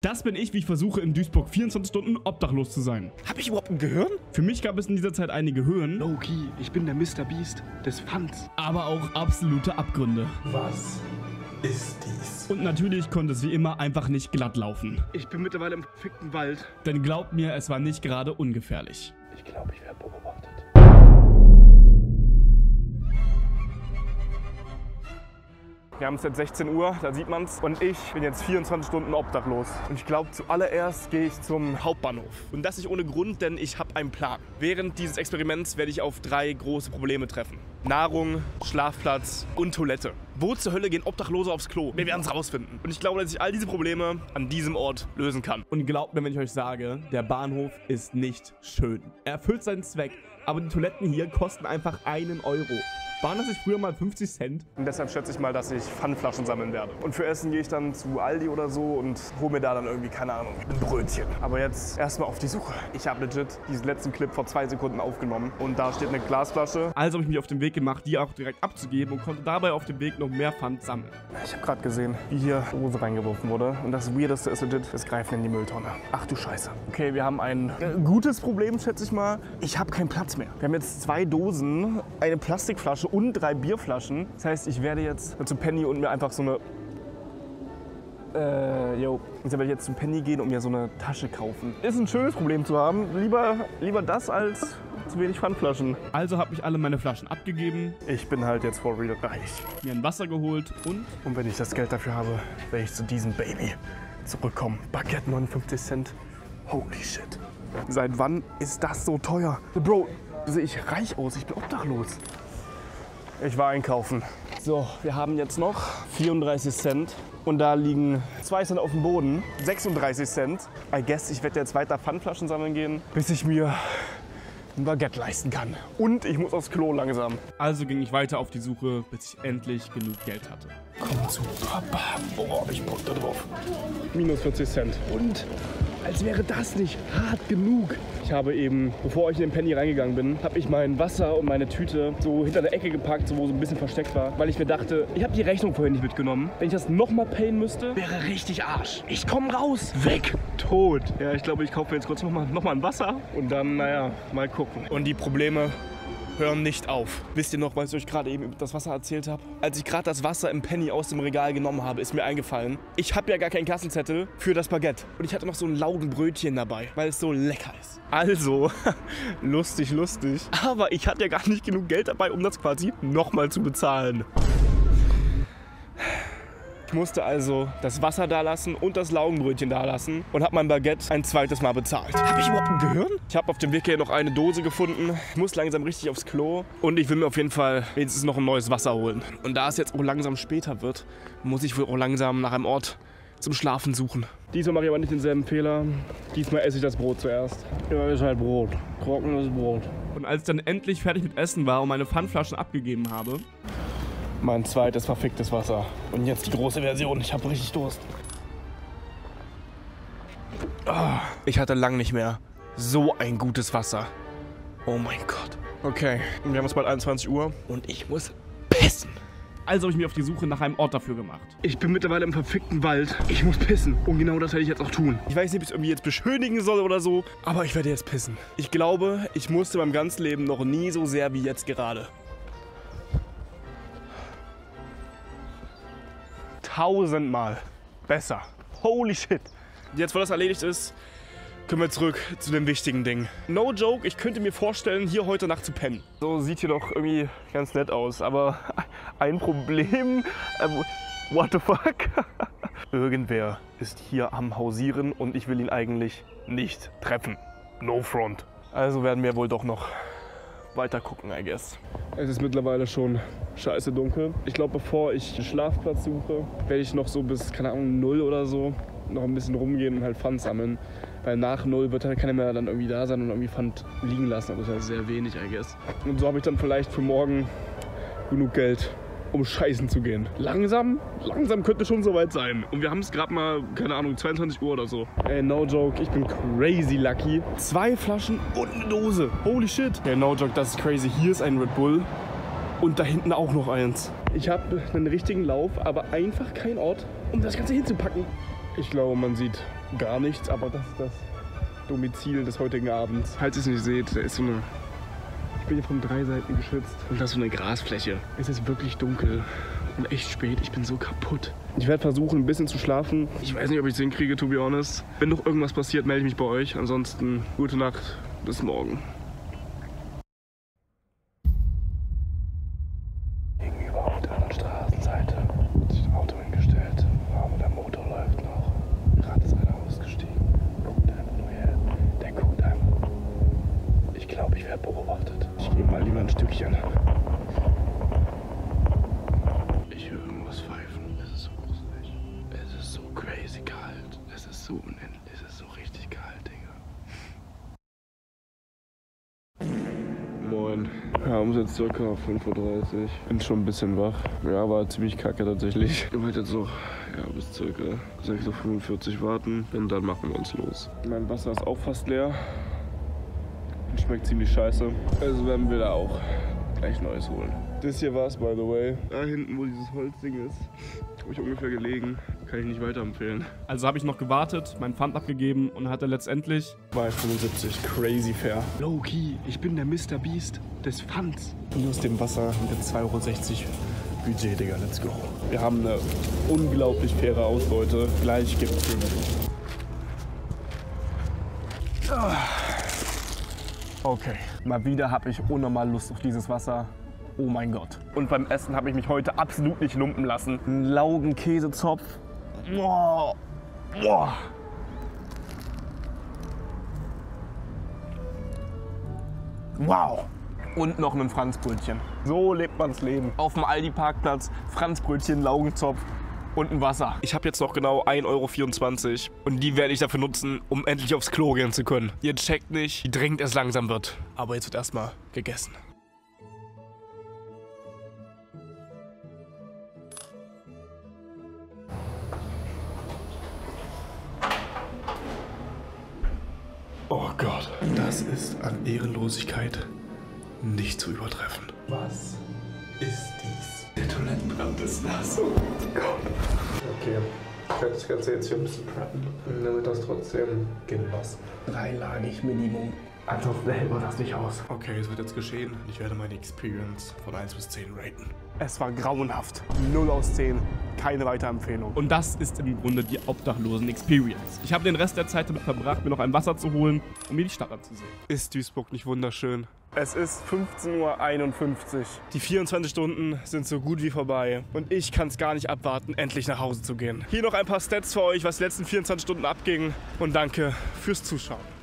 Das bin ich, wie ich versuche, in Duisburg 24 Stunden obdachlos zu sein. Hab ich überhaupt ein Gehirn? Für mich gab es in dieser Zeit einige Höhen, Loki, ich bin der Mr. Beast des Funds. aber auch absolute Abgründe. Was ist dies? Und natürlich konnte es wie immer einfach nicht glatt laufen. Ich bin mittlerweile im verfickten Wald. Denn glaubt mir, es war nicht gerade ungefährlich. Ich glaube, ich werde beobachtet. Wir haben es jetzt 16 Uhr, da sieht man's. Und ich bin jetzt 24 Stunden obdachlos. Und ich glaube, zuallererst gehe ich zum Hauptbahnhof. Und das nicht ohne Grund, denn ich habe einen Plan. Während dieses Experiments werde ich auf drei große Probleme treffen. Nahrung, Schlafplatz und Toilette. Wo zur Hölle gehen Obdachlose aufs Klo? Wir werden es rausfinden. Und ich glaube, dass ich all diese Probleme an diesem Ort lösen kann. Und glaubt mir, wenn ich euch sage, der Bahnhof ist nicht schön. Er erfüllt seinen Zweck, aber die Toiletten hier kosten einfach einen Euro. Waren das nicht früher mal 50 Cent? Und deshalb schätze ich mal, dass ich Pfannflaschen sammeln werde. Und für Essen gehe ich dann zu Aldi oder so und hole mir da dann irgendwie, keine Ahnung, ein Brötchen. Aber jetzt erstmal auf die Suche. Ich habe legit diesen letzten Clip vor zwei Sekunden aufgenommen. Und da steht eine Glasflasche. Also habe ich mich auf den Weg gemacht, die auch direkt abzugeben und konnte dabei auf dem Weg noch mehr Pfand sammeln. Ich habe gerade gesehen, wie hier Dose reingeworfen wurde. Und das Weirdeste ist legit, es greifen in die Mülltonne. Ach du Scheiße. Okay, wir haben ein äh, gutes Problem, schätze ich mal. Ich habe keinen Platz mehr. Wir haben jetzt zwei Dosen, eine Plastikflasche und drei Bierflaschen. Das heißt, ich werde jetzt zu Penny und mir einfach so eine äh, yo. Jetzt werde ich jetzt zu Penny gehen und mir so eine Tasche kaufen. Ist ein schönes Problem zu haben. Lieber, lieber das als zu wenig Pfandflaschen. Also habe ich alle meine Flaschen abgegeben, Ich bin halt jetzt for real reich. mir ein Wasser geholt und Und wenn ich das Geld dafür habe, werde ich zu diesem Baby zurückkommen. Baguette 59 Cent. Holy shit. Seit wann ist das so teuer? Bro, sehe ich reich aus. Ich bin obdachlos. Ich war einkaufen. So, wir haben jetzt noch 34 Cent. Und da liegen 2 Cent auf dem Boden. 36 Cent. I guess, ich werde jetzt weiter Pfandflaschen sammeln gehen, bis ich mir ein Baguette leisten kann. Und ich muss aufs Klo langsam. also ging ich weiter auf die Suche, bis ich endlich genug Geld hatte. Komm zu Papa. Boah, ich Bock da drauf. Minus 40 Cent. Und als wäre das nicht hart genug. Ich habe eben, bevor ich in den Penny reingegangen bin, habe ich mein Wasser und meine Tüte so hinter der Ecke gepackt, so wo so ein bisschen versteckt war, weil ich mir dachte, ich habe die Rechnung vorhin nicht mitgenommen. Wenn ich das nochmal payen müsste, wäre richtig Arsch. Ich komme raus. Weg. Tot. Ja, ich glaube, ich kaufe jetzt kurz nochmal noch mal ein Wasser und dann, naja, mal gucken. Und die Probleme hören nicht auf. Wisst ihr noch, was ich euch gerade eben über das Wasser erzählt habe? Als ich gerade das Wasser im Penny aus dem Regal genommen habe, ist mir eingefallen, ich habe ja gar keinen Kassenzettel für das Baguette. Und ich hatte noch so ein Laugenbrötchen dabei, weil es so lecker ist. Also, lustig, lustig. Aber ich hatte ja gar nicht genug Geld dabei, um das quasi nochmal zu bezahlen. Ich musste also das Wasser da lassen und das Laugenbrötchen da lassen und habe mein Baguette ein zweites Mal bezahlt. Habe ich überhaupt ein Gehirn? Ich habe auf dem Weg hier noch eine Dose gefunden. Ich muss langsam richtig aufs Klo und ich will mir auf jeden Fall wenigstens noch ein neues Wasser holen. Und da es jetzt auch langsam später wird, muss ich wohl auch langsam nach einem Ort zum Schlafen suchen. Diesmal mache ich aber nicht denselben Fehler. Diesmal esse ich das Brot zuerst. Ja, ist halt Brot. Trockenes Brot. Und als ich dann endlich fertig mit Essen war und meine Pfandflaschen abgegeben habe, Mein zweites verficktes Wasser. Und jetzt die große Version. Ich habe richtig Durst. Ah, ich hatte lang nicht mehr so ein gutes Wasser. Oh mein Gott. Okay, wir haben es bald 21 Uhr und ich muss pissen. also habe ich mich auf die Suche nach einem Ort dafür gemacht. Ich bin mittlerweile im verfickten Wald. Ich muss pissen. Und genau das werde ich jetzt auch tun. Ich weiß nicht, ob ich es irgendwie jetzt beschönigen soll oder so, aber ich werde jetzt pissen. Ich glaube, ich musste meinem ganzen Leben noch nie so sehr wie jetzt gerade. Tausendmal besser. Holy shit. Jetzt, wo das erledigt ist, können wir zurück zu den wichtigen Dingen. No joke, ich könnte mir vorstellen, hier heute Nacht zu pennen. So sieht hier doch irgendwie ganz nett aus, aber ein Problem. Ähm, what the fuck? Irgendwer ist hier am Hausieren und ich will ihn eigentlich nicht treffen. No front. Also werden wir wohl doch noch weiter gucken, I guess. Es ist mittlerweile schon scheiße dunkel. Ich glaube, bevor ich einen Schlafplatz suche, werde ich noch so bis, keine Ahnung, null oder so noch ein bisschen rumgehen und halt Pfand sammeln. Weil nach null wird halt keiner mehr dann irgendwie da sein und irgendwie Pfand liegen lassen. Aber das ist halt sehr wenig, I guess. Und so habe ich dann vielleicht für morgen genug Geld, um scheißen zu gehen. Langsam, langsam könnte schon soweit sein. Und wir haben es gerade mal, keine Ahnung, 22 Uhr oder so. Ey, no joke, ich bin crazy lucky. Zwei Flaschen und eine Dose. Holy shit. Ey, no joke, das ist crazy. Hier ist ein Red Bull. Und da hinten auch noch eins. Ich habe einen richtigen Lauf, aber einfach keinen Ort, um das Ganze hinzupacken. Ich glaube, man sieht gar nichts, aber das ist das Domizil des heutigen Abends. Falls ihr es nicht seht, da ist so eine. Ich bin hier von drei Seiten geschützt. Und das ist so eine Grasfläche. Es ist wirklich dunkel und echt spät. Ich bin so kaputt. Ich werde versuchen, ein bisschen zu schlafen. Ich weiß nicht, ob ich es hinkriege, to be honest. Wenn noch irgendwas passiert, melde ich mich bei euch. Ansonsten gute Nacht. Bis morgen. Gegenüber auf der anderen Straßenseite hat sich ein Auto hingestellt. Aber der Motor läuft noch. Gerade ist einer ausgestiegen. Werde beobachtet. Ich gehe mal lieber ein Stückchen. Ich höre irgendwas pfeifen. Es ist so gruselig. Es ist so crazy kalt. Es ist so unendlich. Es ist so richtig kalt, Digga. Moin. Wir haben es jetzt circa 5.30 Uhr. Bin schon ein bisschen wach. Ja, war ziemlich kacke tatsächlich. Ich werde jetzt noch ja, bis circa 6.45 Uhr warten. Und dann machen wir uns los. Mein Wasser ist auch fast leer. Schmeckt ziemlich scheiße. Also werden wir da auch gleich Neues holen. Das hier war's, by the way. Da hinten, wo dieses Holzding ist, habe ich ungefähr gelegen. Kann ich nicht weiterempfehlen. Also habe ich noch gewartet, meinen Pfand abgegeben und hatte letztendlich 2,75. Crazy fair. Low-key, ich bin der Mr. Beast des Pfands. Und aus dem Wasser mit 2,60 Euro Budget, Digga. Let's go. Wir haben eine unglaublich faire Ausbeute. Gleich gibt's fünf. Ah. Okay. Mal wieder habe ich unnormal Lust auf dieses Wasser. Oh mein Gott. Und beim Essen habe ich mich heute absolut nicht lumpen lassen. Ein Laugenkäsezopf. Boah. Boah. Wow. Und noch ein Franzbrötchen. So lebt man's Leben. Auf dem Aldi-Parkplatz, Franzbrötchen, Laugenzopf und ein Wasser. Ich habe jetzt noch genau 1,24 Euro und die werde ich dafür nutzen, um endlich aufs Klo gehen zu können. Ihr checkt nicht, wie dringend es langsam wird. Aber jetzt wird erstmal gegessen. Oh Gott, das ist an Ehrenlosigkeit nicht zu übertreffen. Was ist dies? Der Toilettenbrand ist nass. Oh Gott. Okay, ich werde das Ganze jetzt hier ein bisschen preppen, damit das trotzdem genossen. Dreilagig Minimum. Ansonsten hält man das nicht aus. Okay, es wird jetzt geschehen. Ich werde meine Experience von 1 bis 10 raten. Es war grauenhaft. 0 aus 10. Keine Weiterempfehlung. Und das ist im Grunde die Obdachlosen-Experience. Ich habe den Rest der Zeit damit verbracht, mir noch ein Wasser zu holen, um mir die Stadt anzusehen. Ist Duisburg nicht wunderschön? Es ist 15.51 Uhr. Die 24 Stunden sind so gut wie vorbei. Und ich kann es gar nicht abwarten, endlich nach Hause zu gehen. Hier noch ein paar Stats für euch, was die letzten 24 Stunden abging. Und danke fürs Zuschauen.